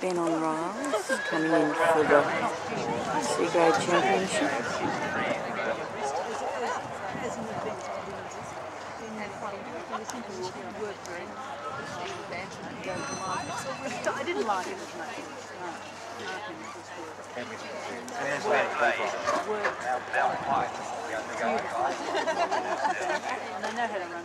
Ben on Ryles coming in for the C grade championship. I didn't like it as much. And I know how to run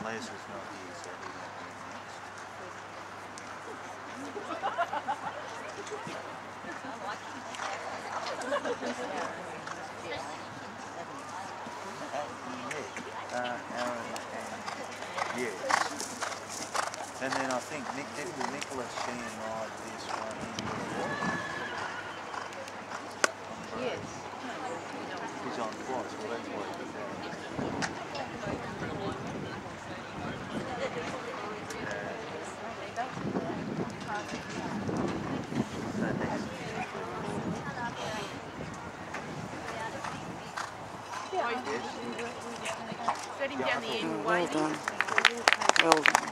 Here, so he be next. Uh, and yes. And then I think Nick did Nicholas Sheehan ride this one in Yes. always down the end. Well done. Well done.